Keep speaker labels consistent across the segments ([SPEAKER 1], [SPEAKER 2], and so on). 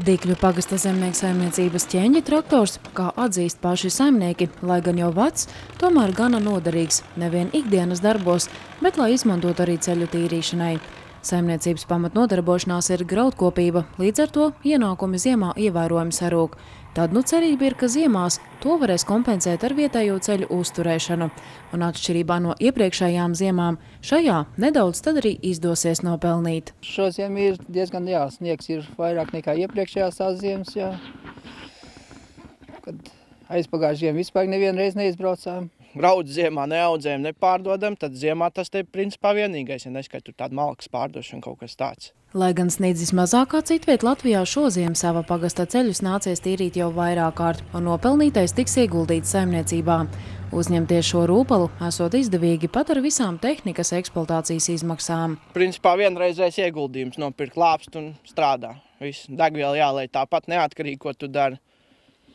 [SPEAKER 1] Dīkļu pagasta zemnieku saimniecības ķēņa traktors, kā atzīst paši saimnieki, lai gan jau vecs, tomēr gana noderīgs nevien ikdienas darbos, bet lai izmantot arī ceļu tīrīšanai. Saimniecības pamatnodarbošanās ir graudkopība, līdz ar to ienākumi ziemā ievērojami sarūk. Tad nu cerība ir, ka ziemās to varēs kompensēt ar vietējo ceļu uzturēšanu. Un atšķirībā no iepriekšējām ziemām, šajā nedaudz tad arī izdosies nopelnīt.
[SPEAKER 2] Šo ziemu ir diezgan jā, sniegs ir vairāk nekā iepriekšējās tās ziemas, jā. Kad aizpagājušajā ziemā vispār nevienu reizi neizbraucām
[SPEAKER 3] graudu ziemā neaudzējam, nepārdodam, tad ziemā tas te principā vienīgais, ja neskaitu tādu malkas pārdošanu kaut kas tāds.
[SPEAKER 1] Lai gan sniedzis mazāk kā citviet Latvijā šoziem sava pagasta ceļus nācies tīrīt jau vairāk kārt, un nopelnītais tiks ieguldīts saimniecībā. Uzņemties šo rūpalu esot izdevīgi pat ar visām tehnikas eksploatācijas izmaksām.
[SPEAKER 3] Principā vienreizējs ieguldījums nopirkt lāpst un strādā. Viss degviela jālai tāpat neatkarīgi, ko tu dari.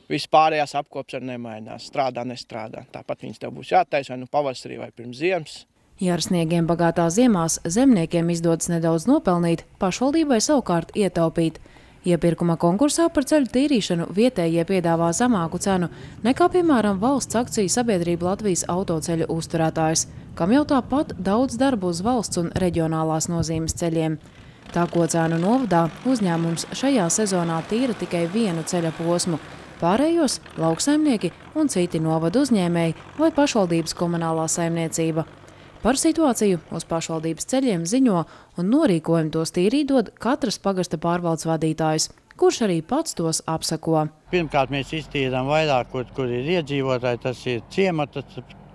[SPEAKER 3] Viss pārējās apkops arī nemainās. Strādā, nestrādā. Tāpat viņas tev būs jātaisa vai nu pavasarī vai pirms ziemas.
[SPEAKER 1] Ja ar sniegiem bagātā ziemās zemniekiem izdodas nedaudz nopelnīt, pašvaldībai savukārt ietaupīt. Iepirkuma konkursā par ceļu tīrīšanu vietējie piedāvā zemāku cenu nekā, piemēram, valsts akciju sabiedrība Latvijas autoceļu uzturētājs, kam jau tāpat daudz darbu uz valsts un reģionālās nozīmes ceļiem. Tā kocēnu novadā uzņēmums šajā sezonā tīra tikai vienu ceļa posmu – Pārējos – lauksaimnieki un citi novadu uzņēmēji vai pašvaldības komunālā saimniecība. Par situāciju uz pašvaldības ceļiem ziņo un norīkojumu tos tīrīt dod katras pagasta pārvaldes vadītājs, kurš arī pats tos apsako.
[SPEAKER 4] Pirmkārt, mēs iztīrām vairāk, kur, kur ir iedzīvotāji, tas ir ciemata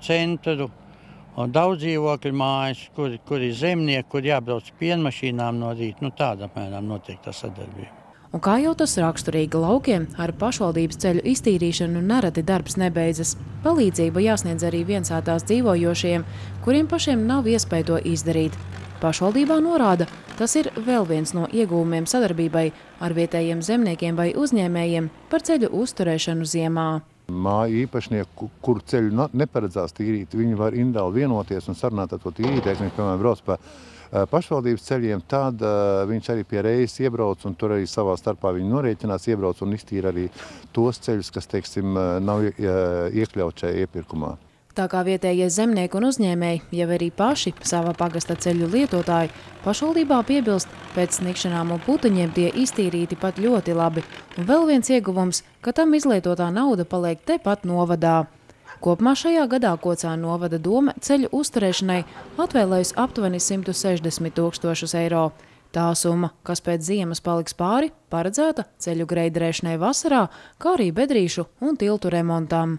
[SPEAKER 4] centru un daudz dzīvokļu mājas, kur, kur ir zemnieki, kur jābrauc pienmašīnām no rīta. Nu, tāda apmēram notiek tā sadarbība.
[SPEAKER 1] Un kā jau tas raksturīgi laukiem, ar pašvaldības ceļu iztīrīšanu nereti darbs nebeidzas. Palīdzība jāsniedz arī viensātās dzīvojošiem, kuriem pašiem nav iespēja to izdarīt. Pašvaldībā norāda, tas ir vēl viens no iegūmiem sadarbībai ar vietējiem zemniekiem vai uzņēmējiem par ceļu uzturēšanu ziemā.
[SPEAKER 5] Māju īpašnieku, kuru ceļu neparedzās tīrīt, viņi var indāli vienoties un sarunāt ar to tīrītājs, viņš, piemēram, brauc pa Eh, pašvaldības ceļiem, tad eh, viņš arī pie reizes iebrauc un tur arī savā starpā viņi norēķinās, iebrauc un iztīra arī tos ceļus, kas, teiksim, eh, nav iekļaut šajā iepirkumā.
[SPEAKER 1] Tā kā vietējie zemnieki un uzņēmēji, jau arī paši savā pagasta ceļu lietotāji, pašvaldībā piebilst, pēc sniegšanām un puteņiem tie iztīrīti pat ļoti labi. Un vēl viens ieguvums, ka tam izlietotā nauda paliek tepat novadā. Kopumā šajā gadā Kocāna novada doma ceļu uzturēšanai atvēlējusi aptuveni 160 tūkstošus eiro. Tā summa, kas pēc ziemas paliks pāri, paredzēta ceļu greidrēšanai vasarā, kā arī bedrīšu un tiltu remontam.